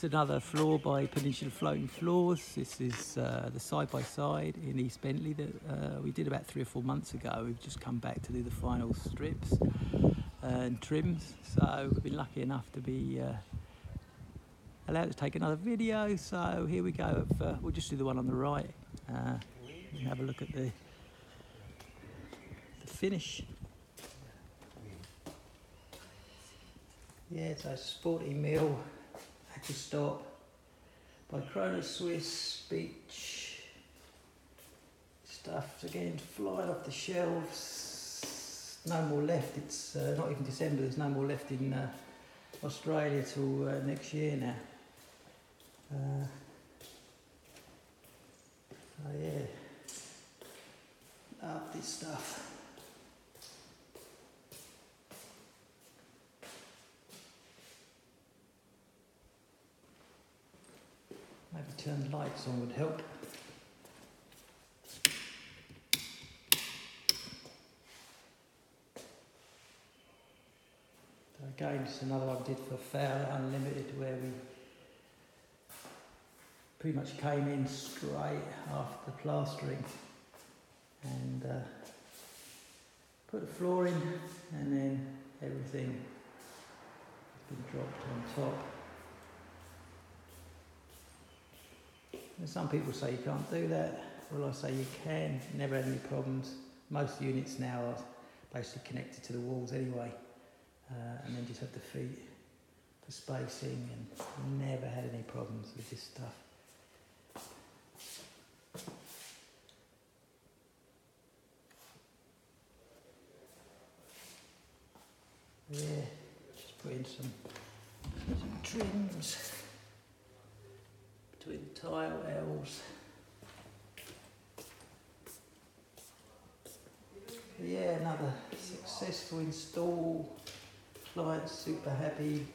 It's another floor by Peninsula Floating Floors. This is uh, the side by side in East Bentleigh that uh, we did about three or four months ago. We've just come back to do the final strips and trims. So we've been lucky enough to be uh, allowed to take another video. So here we go. Of, we'll just do the one on the right. Uh, and have a look at the, the finish. Yeah, so 40 mil Aquastop by Kronoswiss Beach. Stuff again flying off the shelves. No more left. It's uh, not even December. There's no more left in uh, Australia till uh, next year now. Uh, yeah, love this stuff. Turn the lights on would help. Again, it's another one I did for Fair Unlimited where we pretty much came in straight after plastering and uh, put the floor in and then everything has been dropped on top. And some people say you can't do that. Well, I say you can. Never had any problems. Most units now are basically connected to the walls anyway, uh, and then just have the feet for spacing, and never had any problems with this stuff. Yeah, just put in some, some trims between tile L's. Yeah, another successful install. Client's super happy.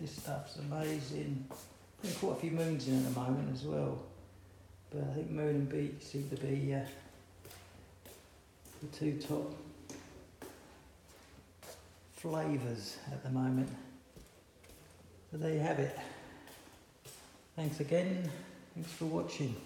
This stuff's amazing. Been quite a few moons in at the moment as well. But I think Moon and Beach seem to be uh, the two top flavours at the moment. There you have it. Thanks again. Thanks for watching.